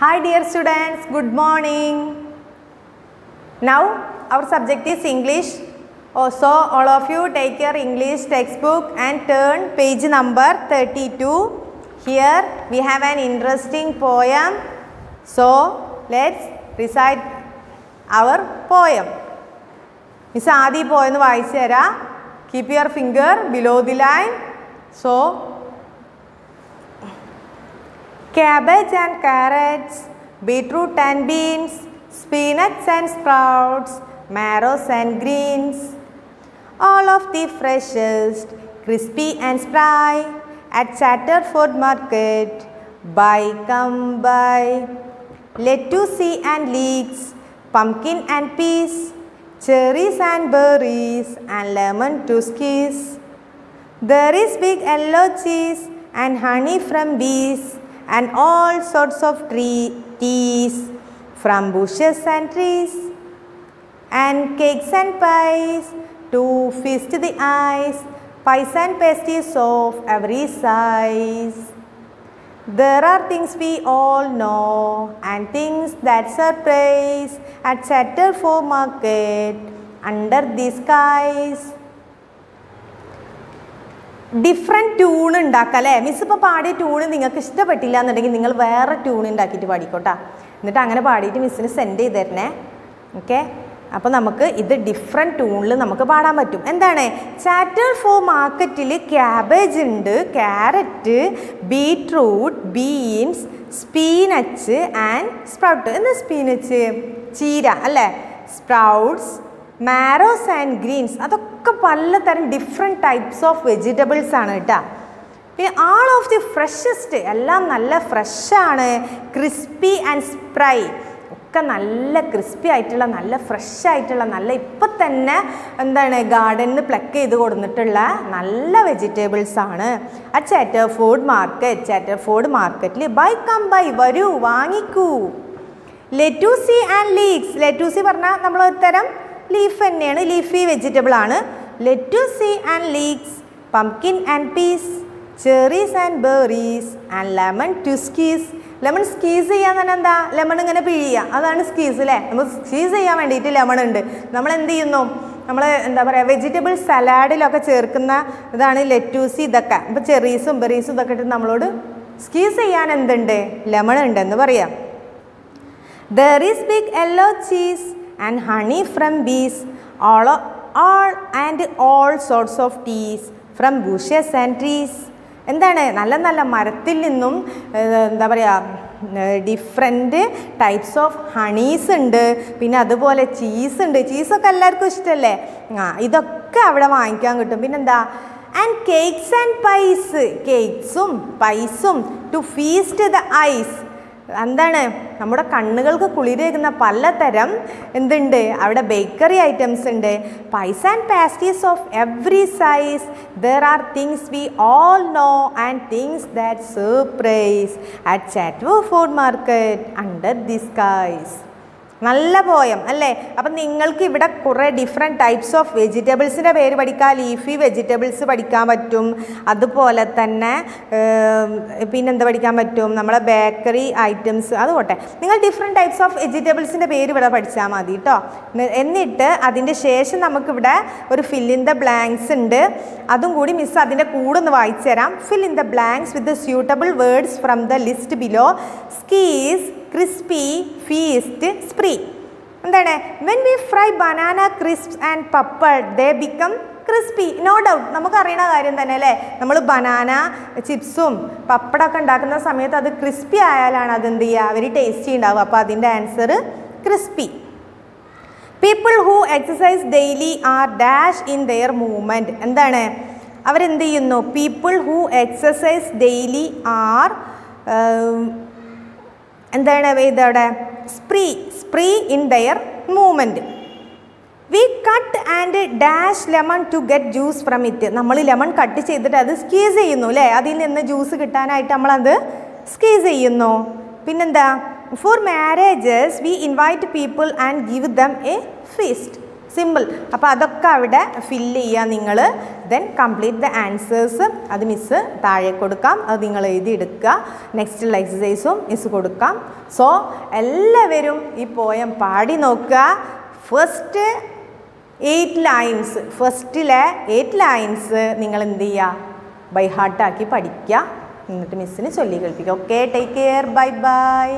Hi dear students, good morning. Now our subject is English. Oh, so all of you take your English textbook and turn page number 32. Here we have an interesting poem. So let's recite our poem. Miss Adi poem vayichu Keep your finger below the line. So cabbage and carrots, beetroot and beans, spinach and sprouts, marrows and greens, all of the freshest, crispy and spry, at Chatterford Market, buy come buy. Lettuce and leeks, pumpkin and peas, cherries and berries, and lemon to squeeze. There is big yellow cheese and honey from bees and all sorts of tree teas from bushes and trees and cakes and pies to feast the eyes, pies and pasties of every size. There are things we all know and things that surprise at Chatterford Market under the skies. Different tune ഉണ്ടാക്കുക അല്ലേ? Miss ഇപ്പോൾ പാടിയ tune നിങ്ങൾക്ക് ഇഷ്ടപ്പെട്ടില്ല എന്നുണ്ടെങ്കിൽ നിങ്ങൾ വേറെ tune ഉണ്ടാക്കിയിട്ട് പാടിക്കോട്ടാ. എന്നിട്ട് അങ്ങനെ പാടിയിട്ട് മിസ്സിന് സെൻഡ് ചെയ്ത് തരണേ. ഓക്കെ അപ്പോൾ നമുക്ക് ഇത് ഡിഫറെന്റ് ട്യൂണിൽ നമുക്ക് പാടാൻ പറ്റും. എന്താണ്? ചാറ്റർ ഫോർ മാർക്കറ്റിൽ ക്യാബേജ് ഉണ്ട് carrot beetroot beans spinach and sprout എന്താ സ്പീനച്ച് ചീര അല്ലേ? സ്പ്രൗട്ട്സ് മാരോസ് ആൻഡ് ഗ്രീൻസ് അതൊക്കെ പലതരം ഡിഫറെന്റ് ടൈപ്സ് ഓഫ് വെജിറ്റബിൾസ് ആണ് കേട്ടോ. പിന്നെ ആൾ ഓഫ് ദി ഫ്രഷസ്റ്റ് എല്ലാം നല്ല ഫ്രഷാണ് ക്രിസ്പി ആൻഡ് സ്പ്രൈ ഒക്കെ നല്ല ക്രിസ്പി ആയിട്ടുള്ള നല്ല ഫ്രഷ് ആയിട്ടുള്ള നല്ല ഇപ്പം തന്നെ എന്താണ് ഗാർഡനിൽ നിന്ന് പ്ലക്ക് ചെയ്ത് കൊടുത്തിട്ടുള്ള നല്ല വെജിറ്റബിൾസ് ആണ്. ആ chatter food market chatter food മാർക്കറ്റിൽ ബൈ കം ബൈ വരൂ വാങ്ങിക്കൂ. ലെറ്റൂസി ആൻഡ് ലീക്സ് ലെറ്റൂസി പറഞ്ഞാൽ നമ്മൾ ഒരു തരം ലീഫ് തന്നെയാണ്. ലീഫി വെജിറ്റബിൾ ആണ്. Lettuce and leeks pumpkin and peas cherries and berries and lemon to squeeze lemon squeeze ചെയ്യാൻ തന്നെ എന്താ? ലെമൺ ഇങ്ങനെ പിഴിയുക അതാണ് സ്കീസ് അല്ലേ നമ്മൾ സ്കീസ് ചെയ്യാൻ വേണ്ടിയിട്ട് ലെമൺ ഉണ്ട്. നമ്മൾ എന്ത് ചെയ്യുന്നു? നമ്മൾ എന്താ പറയുക വെജിറ്റബിൾ സലാഡിലൊക്കെ ചേർക്കുന്ന ഇതാണ് ലെറ്റൂസി ഇതൊക്കെ. ഇപ്പോൾ ചെറീസും ബെറീസും ഇതൊക്കെ ഇട്ട് നമ്മളോട് സ്കീസ് ചെയ്യാൻ എന്തുണ്ട്? ലെമൺ ഉണ്ട് എന്ന് പറയാം. There is big yellow cheese and honey from bees all all and all sorts of teas from bushes and trees എന്താണ്? നല്ല നല്ല മരത്തിൽ നിന്നും എന്താ പറയുക ഡിഫറെന്റ് ടൈപ്സ് ഓഫ് ഹണീസ് ഉണ്ട്. പിന്നെ അതുപോലെ ചീസ് ഉണ്ട്. ചീസൊക്കെ എല്ലാവർക്കും ഇഷ്ടമല്ലേ ആ ഇതൊക്കെ അവിടെ വാങ്ങിക്കാൻ കിട്ടും. പിന്നെന്താ? ആൻഡ് കേക്ക്സ് ആൻഡ് പൈസ് കേക്ക്സും പൈസും ടു ഫീസ്റ്റ് ദ ഐസ് എന്താണ്? നമ്മുടെ കണ്ണുകൾക്ക് കുളിരേകുന്ന പലതരം എന്തുണ്ട്? അവിടെ ബേക്കറി ഐറ്റംസ് ഉണ്ട്. Pies and pastries of every size there are things we all know and things that surprise at chat food market under the skies നല്ല പോയം അല്ലേ? അപ്പം നിങ്ങൾക്ക് ഇവിടെ കുറേ ഡിഫറെന്റ് ടൈപ്സ് ഓഫ് വെജിറ്റബിൾസിന്റെ പേര് പഠിക്കാം ലീഫി വെജിറ്റബിൾസ് പഠിക്കാൻ പറ്റും. അതുപോലെ തന്നെ പിന്നെന്താ പഠിക്കാൻ പറ്റും? നമ്മളെ ബേക്കറി ഐറ്റംസ് അതുകൊട്ടെ നിങ്ങൾ ഡിഫറെന്റ് ടൈപ്സ് ഓഫ് വെജിറ്റബിൾസിന്റെ പേര് ഇവിടെ പഠിച്ചാൽ മതി കേട്ടോ എന്നിട്ട് അതിന്റെ ശേഷം നമുക്കിവിടെ ഒരു ഫിൽ ഇൻ ദ ബ്ലാങ്ക്സ് ഉണ്ട്. അതും കൂടി മിസ് അതിന്റെ കൂടെ ഒന്ന് വായിച്ചു തരാം. Fill in the blanks with suitable words from the list below squeeze crispy feast spree എന്താണ്? When we fry banana crisps and പപ്പൾ they become crispy no doubt നമുക്കറിയണ കാര്യം തന്നെ അല്ലേ നമ്മൾ ബനാന ചിപ്സും പപ്പടമൊക്കെ ഉണ്ടാക്കുന്ന സമയത്ത് അത് ക്രിസ്പി ആയാലാണ് അത് എന്ത് ചെയ്യുക? വെരി ടേസ്റ്റി ഉണ്ടാവുക. അപ്പോൾ അതിന്റെ answer crispy people who exercise daily are dash in their movement എന്താണ്? അവരെന്ത് ചെയ്യുന്നു? People who exercise daily are എന്താണ് ഇതവിടെ? Spree spree in their movement we cut and dash lemon to get juice from it നമ്മൾ lemon cut ചെയ്തിട്ട് അത് squeeze ചെയ്യുന്നു അല്ലേ? അതിൽ നിന്ന് ജ്യൂസ് കിട്ടാനായിട്ട് നമ്മളത് സ്കീസ് ചെയ്യുന്നു. പിന്നെന്താ? For marriages we invite people and give them a feast simple അപ്പോൾ അതൊക്കെ അവിടെ ഫില്ല് ചെയ്യുക നിങ്ങൾ ദെൻ കംപ്ലീറ്റ് ദ ആൻസേഴ്സ് അത് മിസ്സ് താഴെ കൊടുക്കാം. അത് നിങ്ങൾ എഴുതി എടുക്കുക നെക്സ്റ്റുള്ള എക്സസൈസും മിസ് കൊടുക്കാം. സോ എല്ലാവരും ഈ പോയം പാടി നോക്കുക. ഫസ്റ്റ് എയ്റ്റ് ലൈൻസ് ഫസ്റ്റിലെ എയ്റ്റ് ലൈൻസ് നിങ്ങൾ എന്ത് ചെയ്യുക? ബൈ ഹാർട്ടാക്കി പഠിക്കുക. എന്നിട്ട് മിസ്സിന് ചൊല്ലി കേൾപ്പിക്കുക. Okay take care bye bye